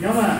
Yama.